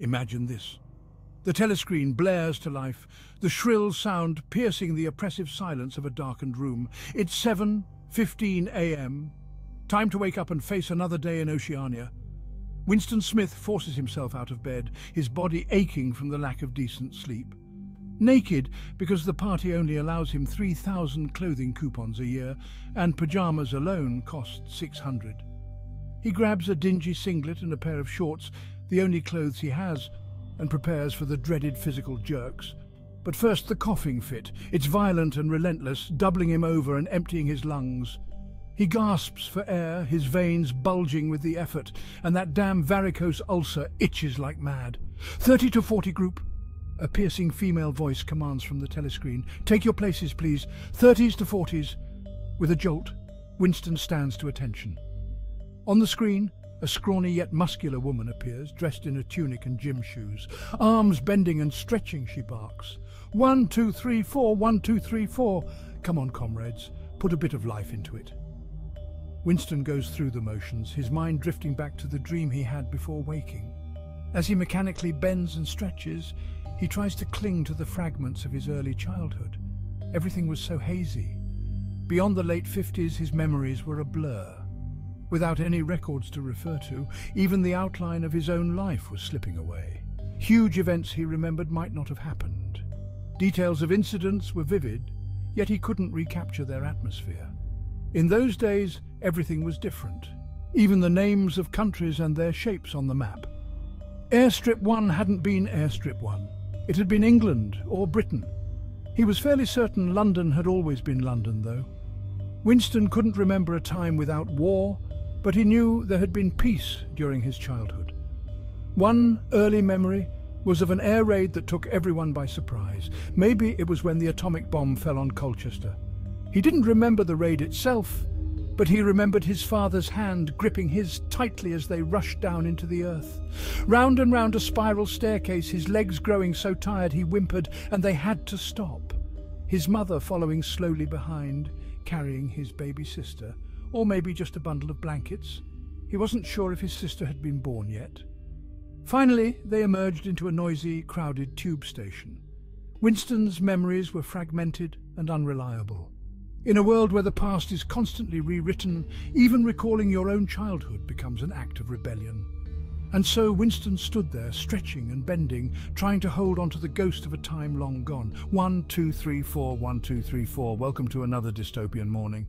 Imagine this. The telescreen blares to life, the shrill sound piercing the oppressive silence of a darkened room. It's 7.15 a.m. Time to wake up and face another day in Oceania. Winston Smith forces himself out of bed, his body aching from the lack of decent sleep. Naked because the party only allows him 3,000 clothing coupons a year and pyjamas alone cost 600. He grabs a dingy singlet and a pair of shorts, the only clothes he has, and prepares for the dreaded physical jerks. But first the coughing fit. It's violent and relentless, doubling him over and emptying his lungs. He gasps for air, his veins bulging with the effort, and that damn varicose ulcer itches like mad. Thirty to forty group. A piercing female voice commands from the telescreen. Take your places, please. Thirties to forties. With a jolt, Winston stands to attention. On the screen, a scrawny yet muscular woman appears, dressed in a tunic and gym shoes. Arms bending and stretching, she barks. One, two, three, four, one, two, three, four. Come on, comrades, put a bit of life into it. Winston goes through the motions, his mind drifting back to the dream he had before waking. As he mechanically bends and stretches, he tries to cling to the fragments of his early childhood. Everything was so hazy. Beyond the late 50s, his memories were a blur. Without any records to refer to, even the outline of his own life was slipping away. Huge events he remembered might not have happened. Details of incidents were vivid, yet he couldn't recapture their atmosphere. In those days, everything was different, even the names of countries and their shapes on the map. Airstrip 1 hadn't been Airstrip 1. It had been England or Britain. He was fairly certain London had always been London, though. Winston couldn't remember a time without war, but he knew there had been peace during his childhood. One early memory was of an air raid that took everyone by surprise. Maybe it was when the atomic bomb fell on Colchester. He didn't remember the raid itself, but he remembered his father's hand gripping his tightly as they rushed down into the earth. Round and round a spiral staircase, his legs growing so tired he whimpered, and they had to stop. His mother following slowly behind, carrying his baby sister, or maybe just a bundle of blankets. He wasn't sure if his sister had been born yet. Finally, they emerged into a noisy, crowded tube station. Winston's memories were fragmented and unreliable. In a world where the past is constantly rewritten, even recalling your own childhood becomes an act of rebellion. And so Winston stood there, stretching and bending, trying to hold on to the ghost of a time long gone. One, two, three, four, one, two, three, four. Welcome to another dystopian morning.